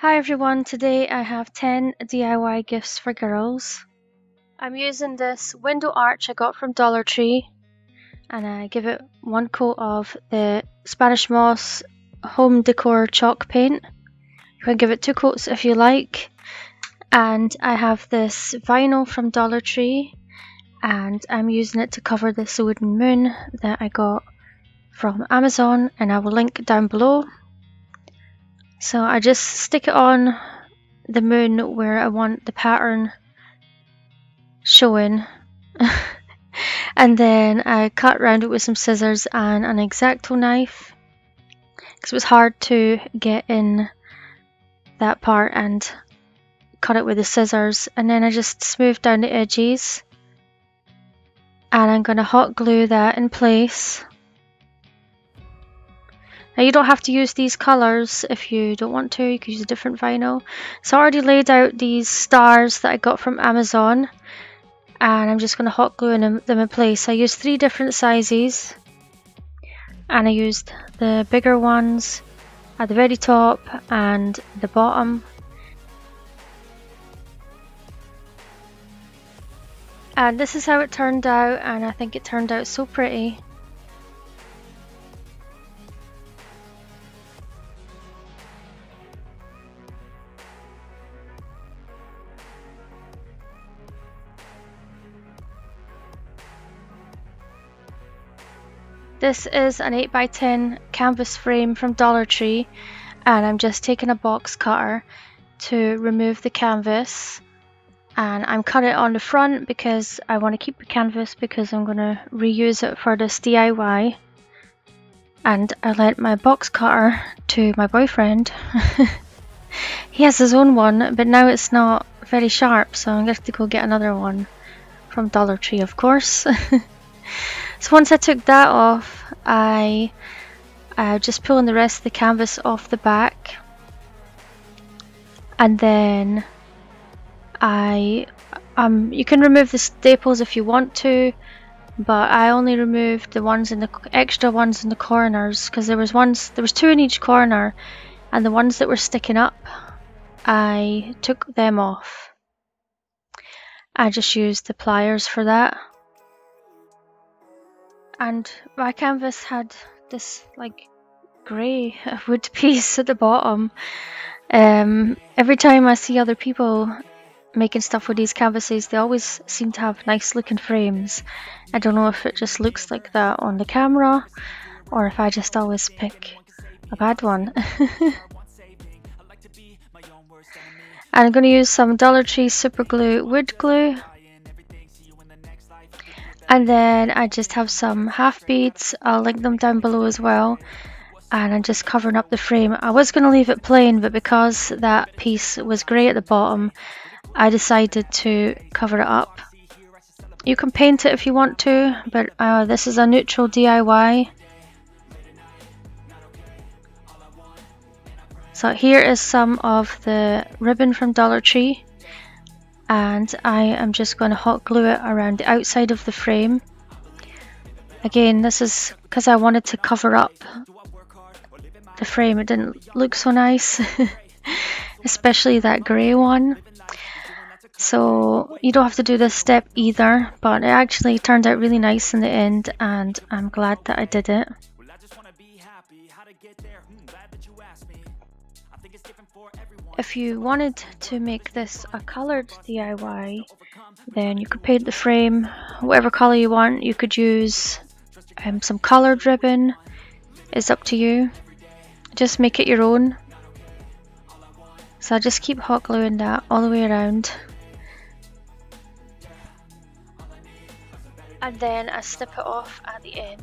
Hi everyone, today I have 10 DIY gifts for girls. I'm using this window arch I got from Dollar Tree and I give it one coat of the Spanish Moss Home Decor Chalk Paint. You can give it two coats if you like. And I have this vinyl from Dollar Tree and I'm using it to cover this wooden moon that I got from Amazon and I will link down below. So I just stick it on the moon where I want the pattern showing. And then I cut around it with some scissors and an X-Acto knife because it was hard to get in that part and cut it with the scissors. And then I just smooth down the edges. And I'm going to hot glue that in place now you don't have to use these colours if you don't want to, you could use a different vinyl. So I already laid out these stars that I got from Amazon and I'm just going to hot glue them in place. I used three different sizes and I used the bigger ones at the very top and the bottom. And this is how it turned out and I think it turned out so pretty. This is an 8x10 canvas frame from Dollar Tree and I'm just taking a box cutter to remove the canvas and I'm cutting it on the front because I want to keep the canvas because I'm going to reuse it for this DIY and I lent my box cutter to my boyfriend. he has his own one but now it's not very sharp so I'm going to to go get another one from Dollar Tree of course. So once I took that off, I uh, just pulling the rest of the canvas off the back. And then I, um, you can remove the staples if you want to, but I only removed the ones in the extra ones in the corners because there was ones, there was two in each corner, and the ones that were sticking up, I took them off. I just used the pliers for that and my canvas had this like grey wood piece at the bottom. Um, every time I see other people making stuff with these canvases, they always seem to have nice looking frames. I don't know if it just looks like that on the camera or if I just always pick a bad one. I'm going to use some Dollar Tree Super Glue wood glue and then I just have some half beads, I'll link them down below as well. And I'm just covering up the frame. I was going to leave it plain, but because that piece was grey at the bottom, I decided to cover it up. You can paint it if you want to, but uh, this is a neutral DIY. So here is some of the ribbon from Dollar Tree and I am just going to hot glue it around the outside of the frame. Again, this is because I wanted to cover up the frame. It didn't look so nice, especially that grey one. So you don't have to do this step either, but it actually turned out really nice in the end and I'm glad that I did it. If you wanted to make this a coloured DIY, then you could paint the frame whatever colour you want. You could use um, some coloured ribbon, it's up to you. Just make it your own. So I just keep hot gluing that all the way around. And then I snip it off at the end.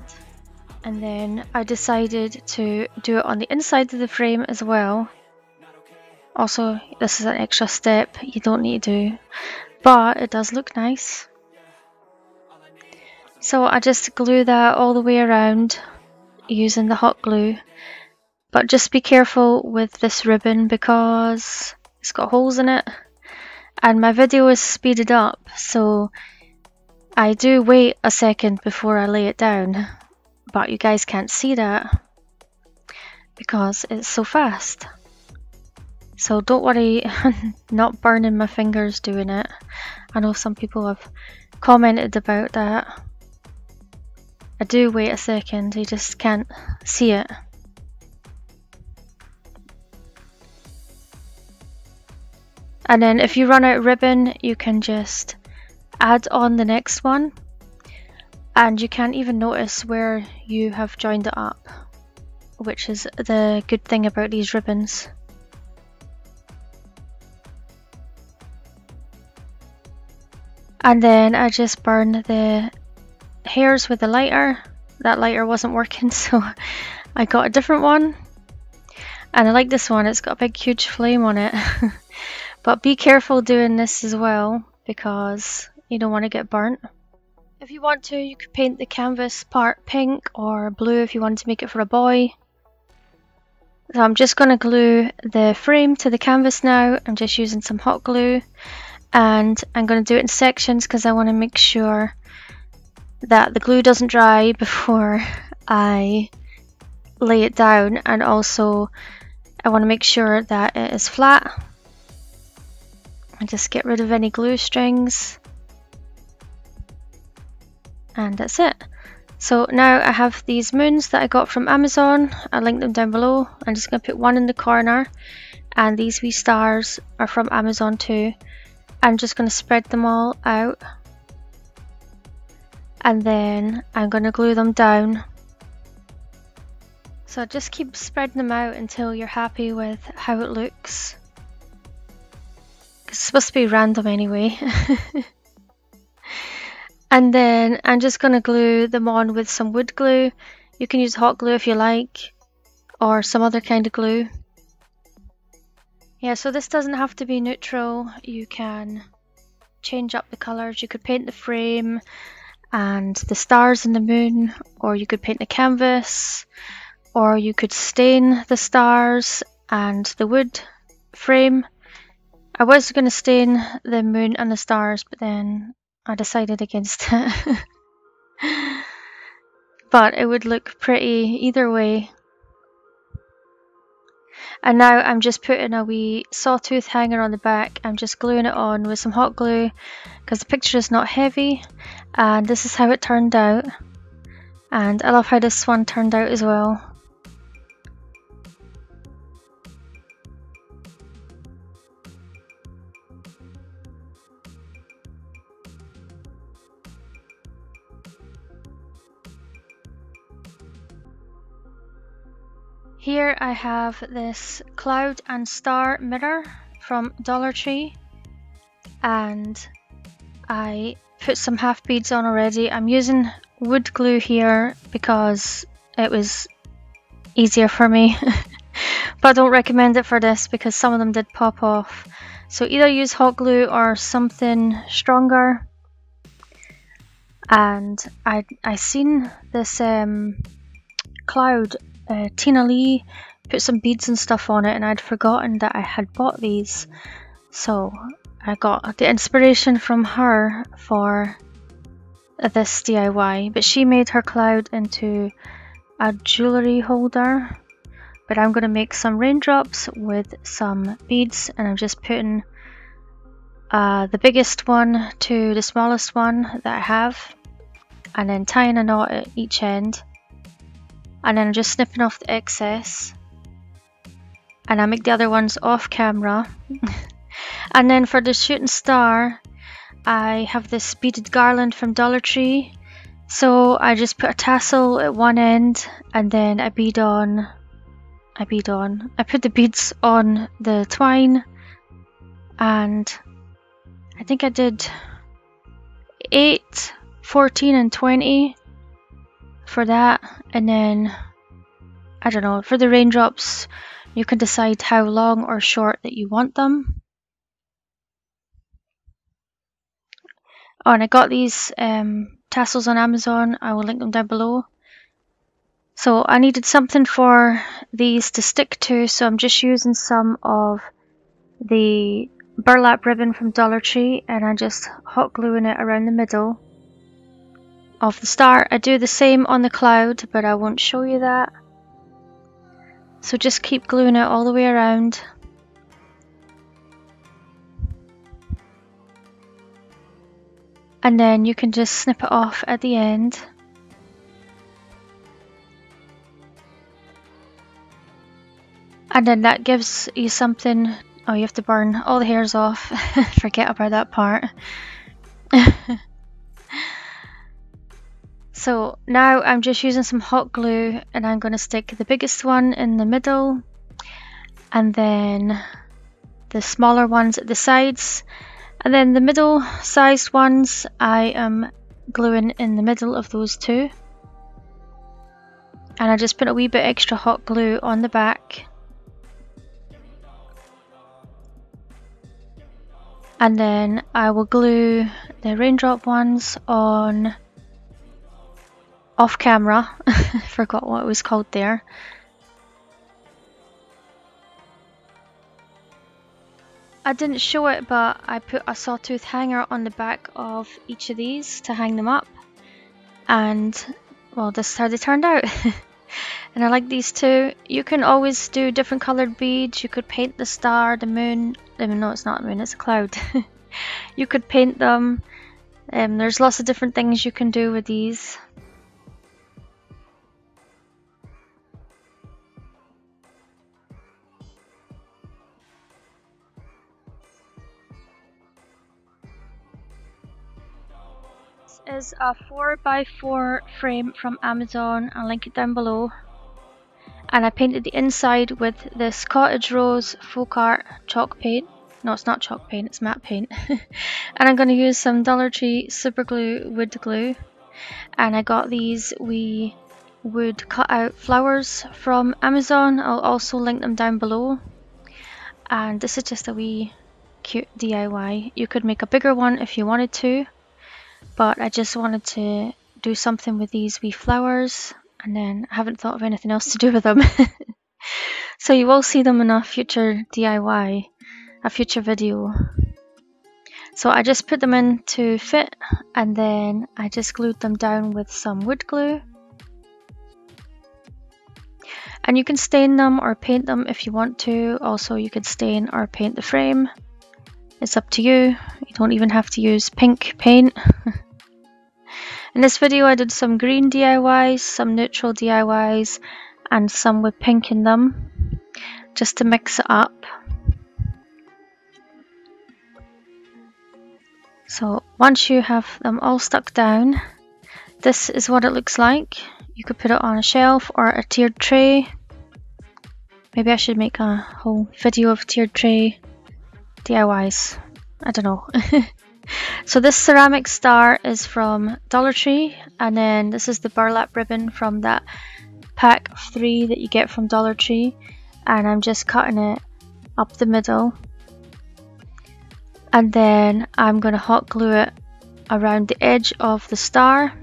And then I decided to do it on the inside of the frame as well. Also, this is an extra step you don't need to do, but it does look nice. So I just glue that all the way around using the hot glue. But just be careful with this ribbon because it's got holes in it. And my video is speeded up, so I do wait a second before I lay it down. But you guys can't see that because it's so fast. So don't worry, not burning my fingers doing it. I know some people have commented about that. I do wait a second, you just can't see it. And then if you run out of ribbon, you can just add on the next one. And you can't even notice where you have joined it up, which is the good thing about these ribbons. And then I just burn the hairs with the lighter. That lighter wasn't working, so I got a different one. And I like this one, it's got a big huge flame on it. but be careful doing this as well, because you don't want to get burnt. If you want to, you could paint the canvas part pink or blue if you want to make it for a boy. So I'm just going to glue the frame to the canvas now. I'm just using some hot glue and I'm going to do it in sections because I want to make sure that the glue doesn't dry before I lay it down and also I want to make sure that it is flat and just get rid of any glue strings and that's it. So now I have these moons that I got from Amazon, I'll link them down below. I'm just going to put one in the corner and these wee stars are from Amazon too. I'm just going to spread them all out and then I'm going to glue them down. So just keep spreading them out until you're happy with how it looks. It's supposed to be random anyway. and then I'm just going to glue them on with some wood glue. You can use hot glue if you like or some other kind of glue. Yeah, so this doesn't have to be neutral. You can change up the colours. You could paint the frame and the stars and the moon, or you could paint the canvas, or you could stain the stars and the wood frame. I was going to stain the moon and the stars, but then I decided against it. but it would look pretty either way. And now I'm just putting a wee sawtooth hanger on the back. I'm just gluing it on with some hot glue because the picture is not heavy. And this is how it turned out. And I love how this one turned out as well. Here I have this cloud and star mirror from Dollar Tree and I put some half beads on already. I'm using wood glue here because it was easier for me but I don't recommend it for this because some of them did pop off. So either use hot glue or something stronger and I I seen this um, cloud uh, Tina Lee put some beads and stuff on it and I'd forgotten that I had bought these. So I got the inspiration from her for this DIY. But she made her cloud into a jewellery holder. But I'm going to make some raindrops with some beads and I'm just putting uh, the biggest one to the smallest one that I have and then tying a knot at each end and then I'm just snipping off the excess. And I make the other ones off camera. And then for the shooting star I have this beaded garland from Dollar Tree. So I just put a tassel at one end and then I bead on I bead on. I put the beads on the twine and I think I did 8 14 and 20 for that and then I don't know for the raindrops you can decide how long or short that you want them. Oh and I got these um, tassels on Amazon. I will link them down below. So I needed something for these to stick to so I'm just using some of the burlap ribbon from Dollar Tree and I'm just hot gluing it around the middle of the star. I do the same on the cloud, but I won't show you that. So just keep gluing it all the way around. And then you can just snip it off at the end. And then that gives you something. Oh, you have to burn all the hairs off. Forget about that part. so now I'm just using some hot glue and I'm going to stick the biggest one in the middle and then the smaller ones at the sides. And then the middle sized ones I am gluing in the middle of those two. And I just put a wee bit extra hot glue on the back. And then I will glue the raindrop ones on off camera. Forgot what it was called there. I didn't show it but I put a sawtooth hanger on the back of each of these to hang them up. And well this is how they turned out. And I like these two you can always do different colored beads. You could paint the star the moon. I mean no it's not a moon it's a cloud. You could paint them. Um, there's lots of different things you can do with these is a 4x4 frame from Amazon. I'll link it down below. And I painted the inside with this Cottage Rose Folk Art chalk paint. No, it's not chalk paint, it's matte paint. and I'm going to use some Dollar Tree Super Glue wood glue. And I got these wee wood cut out flowers from Amazon. I'll also link them down below. And this is just a wee cute DIY. You could make a bigger one if you wanted to but I just wanted to do something with these wee flowers and then I haven't thought of anything else to do with them. so you will see them in a future DIY, a future video. So I just put them in to fit and then I just glued them down with some wood glue. And you can stain them or paint them if you want to. Also you can stain or paint the frame. It's up to you. You don't even have to use pink paint. In this video I did some green DIYs, some neutral DIYs and some with pink in them just to mix it up. So once you have them all stuck down, this is what it looks like. You could put it on a shelf or a tiered tray. Maybe I should make a whole video of tiered tray DIYs. I don't know. So this ceramic star is from Dollar Tree and then this is the burlap ribbon from that pack of three that you get from Dollar Tree and I'm just cutting it up the middle and then I'm going to hot glue it around the edge of the star.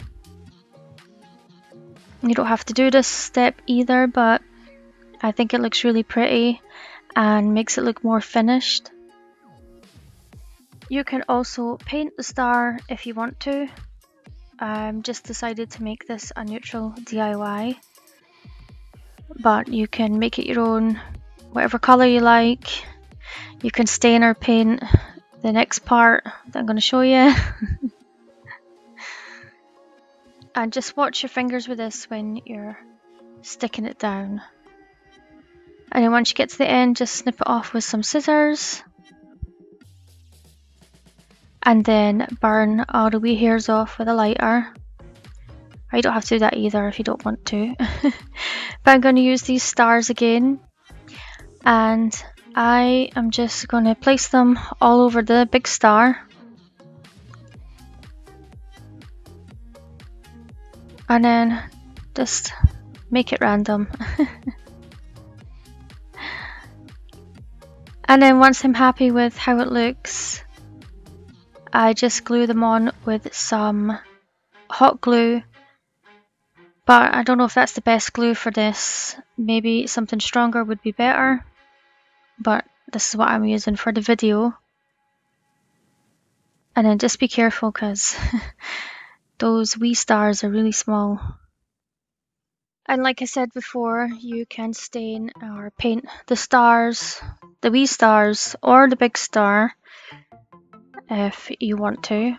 You don't have to do this step either but I think it looks really pretty and makes it look more finished. You can also paint the star if you want to. I'm just decided to make this a neutral DIY. But you can make it your own, whatever colour you like. You can stain or paint the next part that I'm going to show you. and just watch your fingers with this when you're sticking it down. And then once you get to the end, just snip it off with some scissors and then burn all the wee hairs off with a lighter. I don't have to do that either if you don't want to. but I'm going to use these stars again and I am just going to place them all over the big star. And then just make it random. and then once I'm happy with how it looks, I just glue them on with some hot glue but I don't know if that's the best glue for this. Maybe something stronger would be better but this is what I'm using for the video. And then just be careful because those wee stars are really small. And like I said before you can stain or paint the stars the wee stars or the big star if you want to.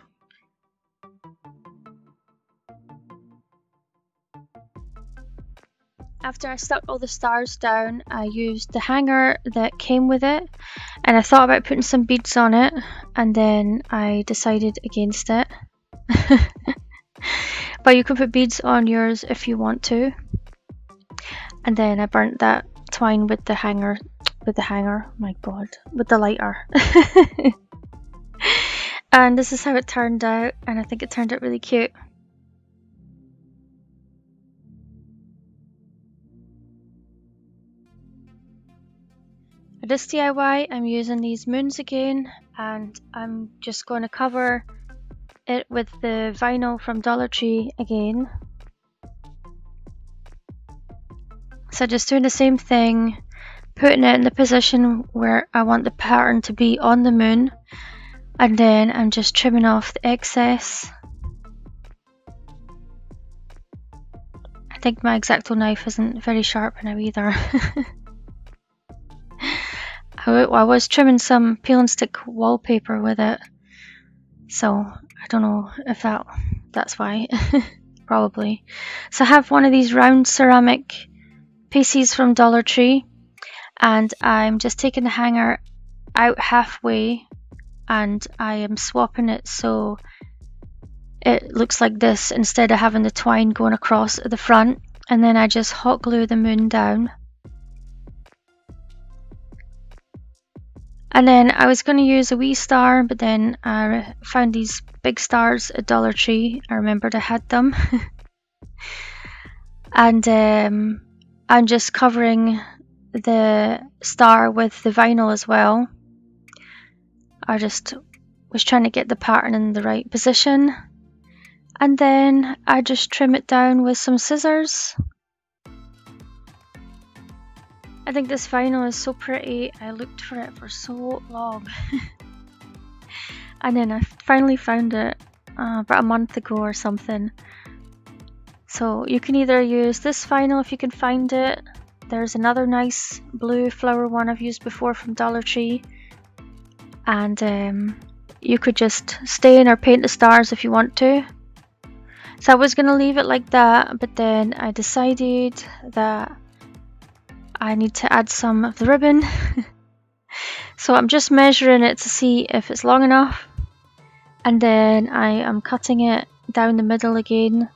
After I stuck all the stars down, I used the hanger that came with it and I thought about putting some beads on it and then I decided against it. but you can put beads on yours if you want to. And then I burnt that twine with the hanger, with the hanger, my god, with the lighter. and this is how it turned out and I think it turned out really cute. For this DIY I'm using these moons again and I'm just going to cover it with the vinyl from Dollar Tree again. So just doing the same thing, putting it in the position where I want the pattern to be on the moon and then I'm just trimming off the excess. I think my X-Acto knife isn't very sharp now either. I was trimming some peel and stick wallpaper with it, so I don't know if that that's why. Probably. So I have one of these round ceramic pieces from Dollar Tree, and I'm just taking the hanger out halfway, and I am swapping it so it looks like this instead of having the twine going across at the front, and then I just hot glue the moon down. And then I was going to use a wee star, but then I found these big stars at Dollar Tree. I remembered I had them. and um, I'm just covering the star with the vinyl as well. I just was trying to get the pattern in the right position. And then I just trim it down with some scissors. I think this vinyl is so pretty. I looked for it for so long. and then I finally found it uh, about a month ago or something. So you can either use this vinyl if you can find it. There's another nice blue flower one I've used before from Dollar Tree. And um, you could just stain or paint the stars if you want to. So I was going to leave it like that, but then I decided that I need to add some of the ribbon. so I'm just measuring it to see if it's long enough. And then I am cutting it down the middle again.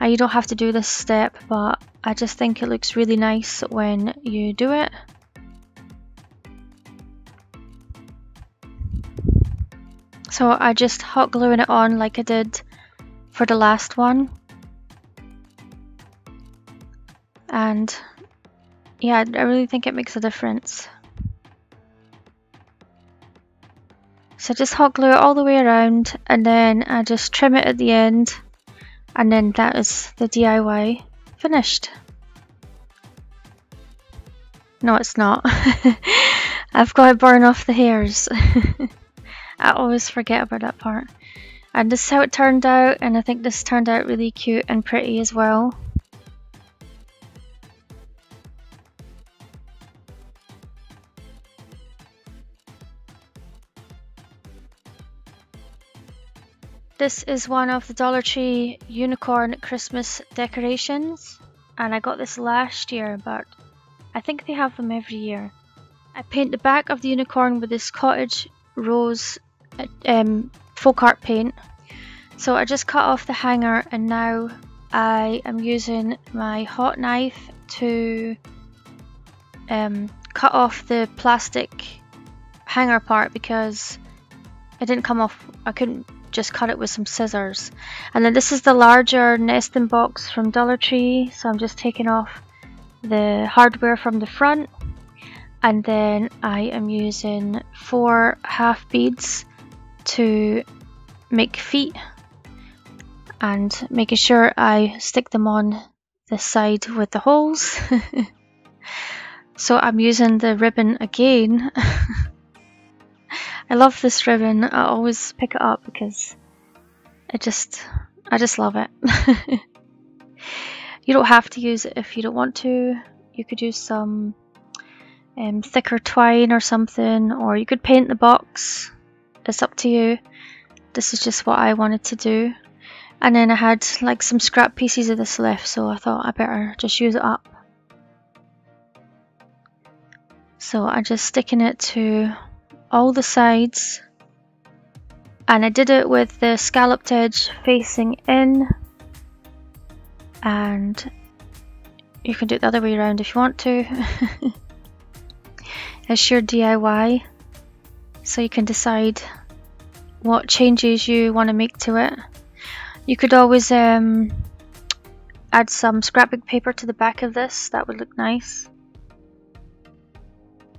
Now you don't have to do this step, but I just think it looks really nice when you do it. So I just hot gluing it on like I did for the last one. And yeah, I really think it makes a difference. So just hot glue it all the way around and then I just trim it at the end and then that is the DIY finished. No, it's not. I've got to burn off the hairs. I always forget about that part. And this is how it turned out and I think this turned out really cute and pretty as well. This is one of the Dollar Tree unicorn Christmas decorations and I got this last year but I think they have them every year. I paint the back of the unicorn with this cottage rose um, folk art paint. So I just cut off the hanger and now I am using my hot knife to um, cut off the plastic hanger part because it didn't come off, I couldn't just cut it with some scissors. And then this is the larger nesting box from Dollar Tree. So I'm just taking off the hardware from the front. And then I am using four half beads to make feet and making sure I stick them on the side with the holes. so I'm using the ribbon again I love this ribbon. I always pick it up because it just, I just love it. you don't have to use it if you don't want to. You could use some um, thicker twine or something, or you could paint the box. It's up to you. This is just what I wanted to do. And then I had like some scrap pieces of this left, so I thought I better just use it up. So I'm just sticking it to all the sides. And I did it with the scalloped edge facing in. And you can do it the other way around if you want to. it's your DIY. So you can decide what changes you want to make to it. You could always um, add some scrapbook paper to the back of this, that would look nice.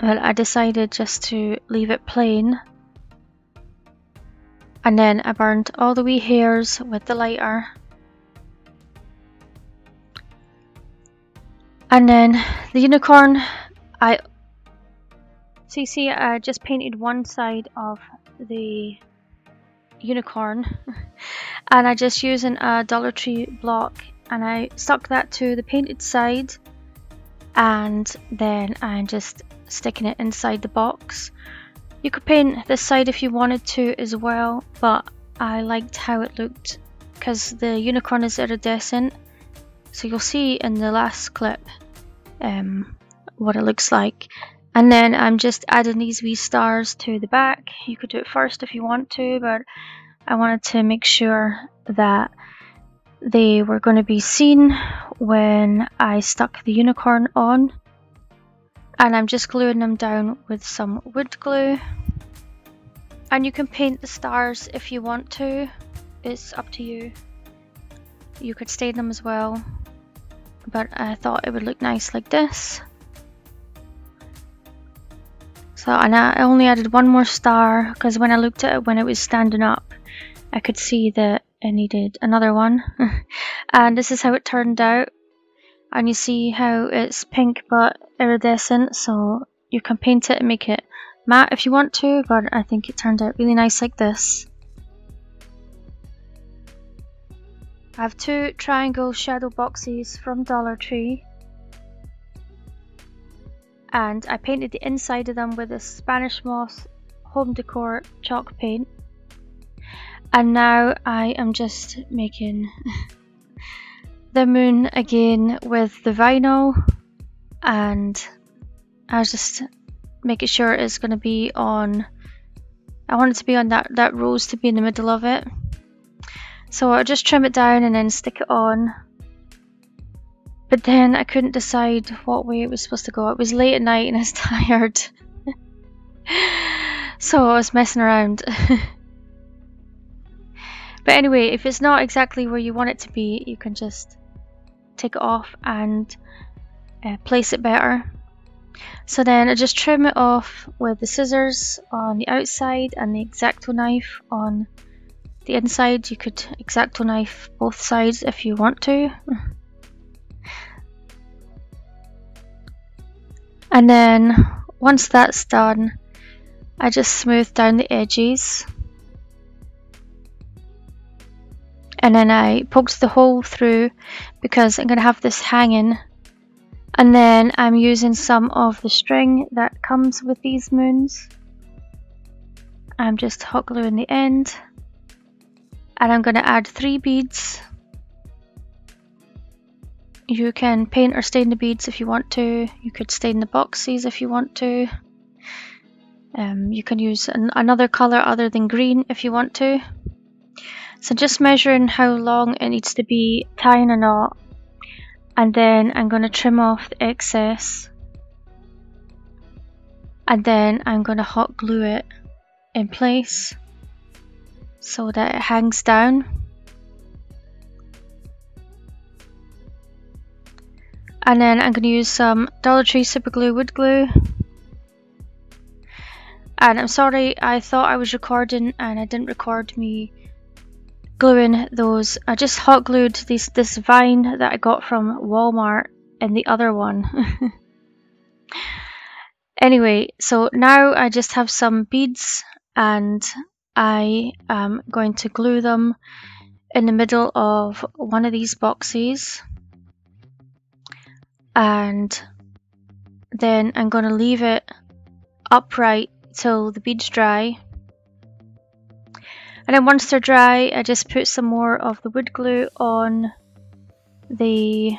Well, I decided just to leave it plain. And then I burned all the wee hairs with the lighter. And then the unicorn, I so you see I just painted one side of the unicorn and I just using a Dollar Tree block and I stuck that to the painted side and then I'm just sticking it inside the box. You could paint this side if you wanted to as well but I liked how it looked because the unicorn is iridescent so you'll see in the last clip um, what it looks like and then I'm just adding these wee stars to the back. You could do it first if you want to, but I wanted to make sure that they were going to be seen when I stuck the unicorn on. And I'm just gluing them down with some wood glue. And you can paint the stars if you want to. It's up to you. You could stain them as well. But I thought it would look nice like this. So and I only added one more star because when I looked at it when it was standing up, I could see that it needed another one. and this is how it turned out. And you see how it's pink but iridescent, so you can paint it and make it matte if you want to, but I think it turned out really nice like this. I have two triangle shadow boxes from Dollar Tree and I painted the inside of them with a Spanish moss home decor chalk paint. And now I am just making the moon again with the vinyl. And I was just making sure it's going to be on I want it to be on that, that rose to be in the middle of it. So I'll just trim it down and then stick it on but then I couldn't decide what way it was supposed to go. It was late at night and I was tired. so I was messing around. but anyway, if it's not exactly where you want it to be, you can just take it off and uh, place it better. So then I just trim it off with the scissors on the outside and the X-Acto knife on the inside. You could X-Acto knife both sides if you want to. And then once that's done, I just smooth down the edges. And then I poked the hole through because I'm going to have this hanging. And then I'm using some of the string that comes with these moons. I'm just hot gluing the end. And I'm going to add three beads you can paint or stain the beads if you want to. You could stain the boxes if you want to. Um, you can use an another colour other than green if you want to. So just measuring how long it needs to be, tying a knot, and then I'm going to trim off the excess. And then I'm going to hot glue it in place so that it hangs down. And then I'm going to use some Dollar Tree Super Glue Wood Glue. And I'm sorry, I thought I was recording and I didn't record me gluing those. I just hot glued this, this vine that I got from Walmart and the other one. anyway, so now I just have some beads and I am going to glue them in the middle of one of these boxes and then I'm going to leave it upright till the beads dry. And then once they're dry, I just put some more of the wood glue on the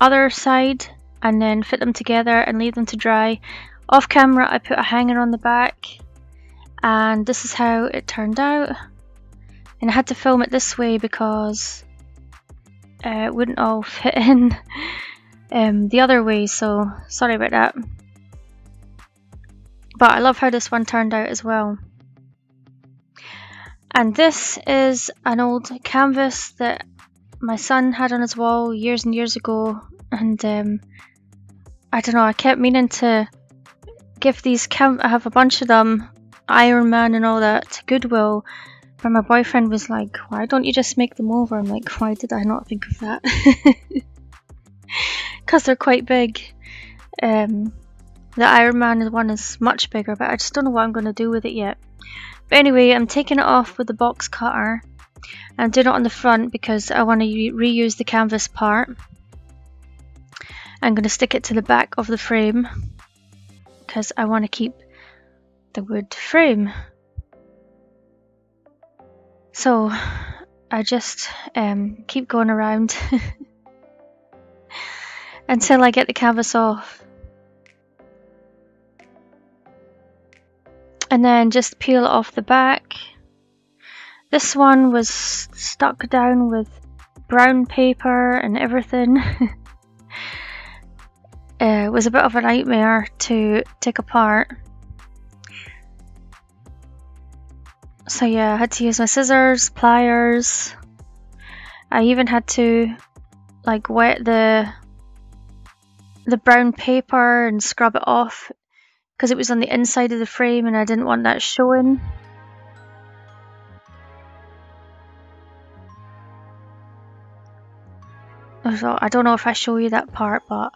other side and then fit them together and leave them to dry. Off camera, I put a hanger on the back and this is how it turned out. And I had to film it this way because uh, it wouldn't all fit in um, the other way, so sorry about that. But I love how this one turned out as well. And this is an old canvas that my son had on his wall years and years ago. And um, I don't know, I kept meaning to give these cam I have a bunch of them, Iron Man and all that, to Goodwill. But my boyfriend was like, why don't you just make them over? I'm like, why did I not think of that? Because they're quite big. Um, the Iron Man one is much bigger, but I just don't know what I'm going to do with it yet. But anyway, I'm taking it off with the box cutter. I'm doing it on the front because I want to reuse the canvas part. I'm going to stick it to the back of the frame because I want to keep the wood frame. So I just um, keep going around until I get the canvas off. And then just peel off the back. This one was stuck down with brown paper and everything. uh, it was a bit of a nightmare to take apart. So yeah, I had to use my scissors, pliers. I even had to like wet the the brown paper and scrub it off because it was on the inside of the frame and I didn't want that showing. So I don't know if I show you that part, but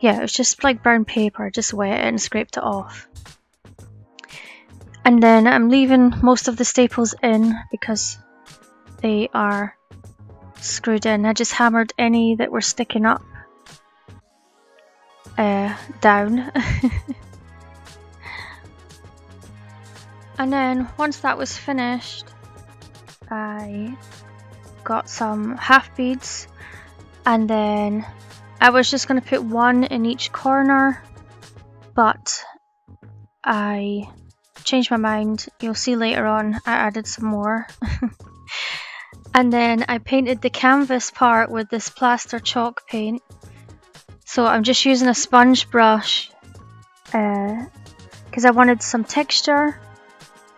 yeah, it was just like brown paper, just wet it and scraped it off. And then I'm leaving most of the staples in because they are screwed in. I just hammered any that were sticking up uh, down. and then once that was finished, I got some half beads and then I was just going to put one in each corner but I changed my mind. You'll see later on I added some more. and then I painted the canvas part with this plaster chalk paint. So I'm just using a sponge brush because uh, I wanted some texture.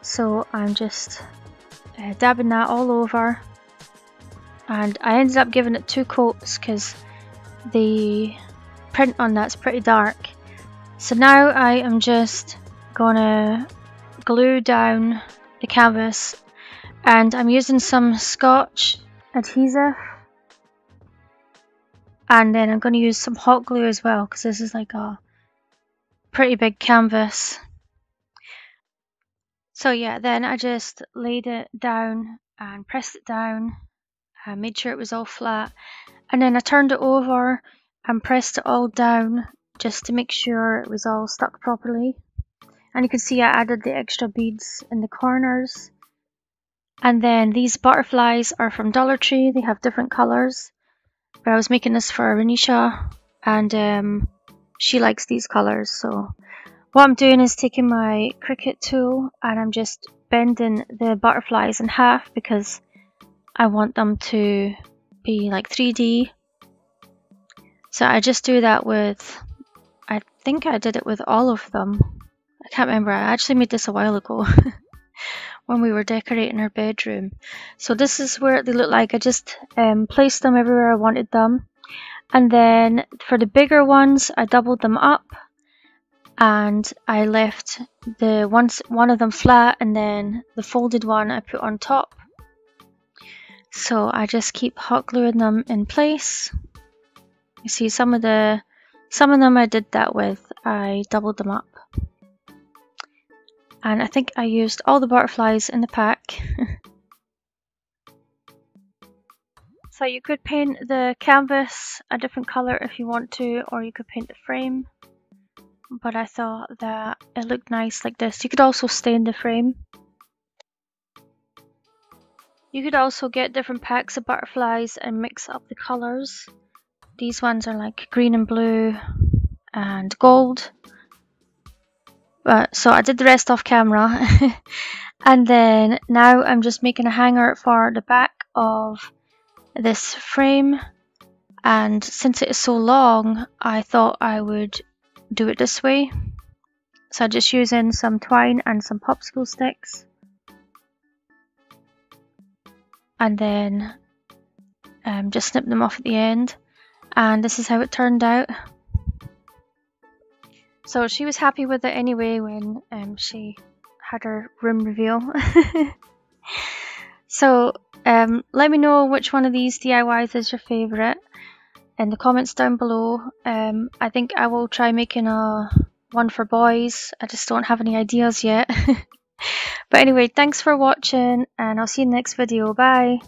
So I'm just uh, dabbing that all over. And I ended up giving it two coats because the print on that's pretty dark. So now I am just gonna glue down the canvas and I'm using some scotch adhesive and then I'm going to use some hot glue as well because this is like a pretty big canvas. So yeah then I just laid it down and pressed it down and made sure it was all flat. And then I turned it over and pressed it all down just to make sure it was all stuck properly. And you can see I added the extra beads in the corners. And then these butterflies are from Dollar Tree. They have different colors I was making this for Renisha and um, she likes these colors so what I'm doing is taking my Cricut tool and I'm just bending the butterflies in half because I want them to be like 3D so I just do that with I think I did it with all of them. I can't remember. I actually made this a while ago when we were decorating our bedroom. So this is where they look like. I just um, placed them everywhere I wanted them. And then for the bigger ones, I doubled them up and I left the ones, one of them flat and then the folded one I put on top. So I just keep hot gluing them in place. You see some of the some of them I did that with, I doubled them up and I think I used all the butterflies in the pack. so you could paint the canvas a different colour if you want to or you could paint the frame but I thought that it looked nice like this. You could also stain the frame. You could also get different packs of butterflies and mix up the colours. These ones are like green and blue and gold. But, so I did the rest off camera. and then now I'm just making a hanger for the back of this frame. And since it is so long, I thought I would do it this way. So I'm just using some twine and some popsicle sticks. And then um, just snip them off at the end. And this is how it turned out. So she was happy with it anyway when um, she had her room reveal. so um, let me know which one of these DIYs is your favourite in the comments down below. Um, I think I will try making a one for boys. I just don't have any ideas yet. but anyway, thanks for watching and I'll see you in the next video. Bye!